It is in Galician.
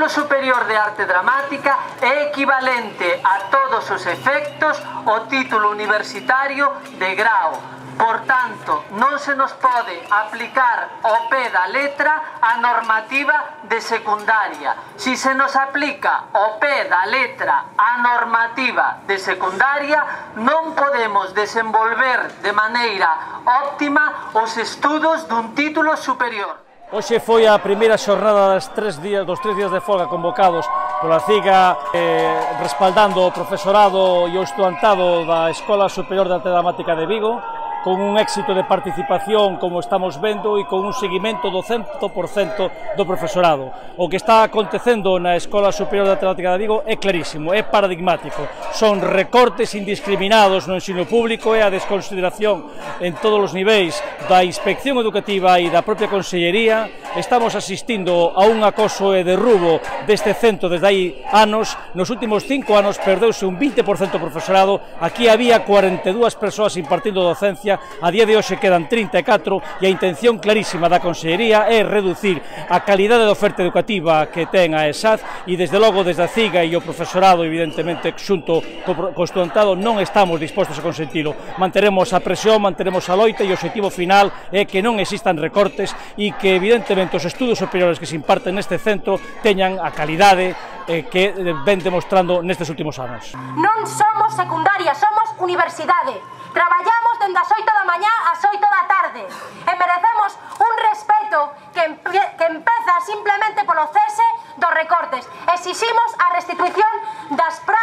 título superior de arte dramática é equivalente a todos os efectos o título universitario de grau. Por tanto, non se nos pode aplicar ao pé da letra a normativa de secundaria. Si se nos aplica ao pé da letra a normativa de secundaria, non podemos desenvolver de maneira óptima os estudos dun título superior. Hoxe foi a primeira xornada das tres días, dos tres días de folga convocados pola CIGA eh, respaldando o profesorado e o estudantado da Escola Superior de Arte Dramática de Vigo con un éxito de participación como estamos vendo e con un seguimento do 100% do profesorado. O que está acontecendo na Escola Superior de Atlética de Vigo é clarísimo, é paradigmático. Son recortes indiscriminados no ensino público e a desconsideración en todos os niveis da inspección educativa e da propia consellería. Estamos asistindo a un acoso e derrubo deste centro desde hai anos. Nos últimos cinco anos perdeuse un 20% do profesorado. Aquí había 42 persoas impartindo docencia provincia. A día de hoxe quedan 34 e a intención clarísima da Consellería é reducir a calidade da oferta educativa que ten a ESAD e desde logo desde a CIGA e o profesorado evidentemente xunto co, co estudantado non estamos dispostos a consentilo. Manteremos a presión, manteremos a loita e o objetivo final é que non existan recortes e que evidentemente os estudos superiores que se imparten neste centro teñan a calidade eh, que eh, ven demostrando nestes últimos anos. Non somos secundaria, somos universidade. Traballamos dende as 8 da mañá ás 8 da tarde. E merecemos un respeto que, empe que empeza simplemente polo cese dos recortes. Exiximos a restitución das prácticas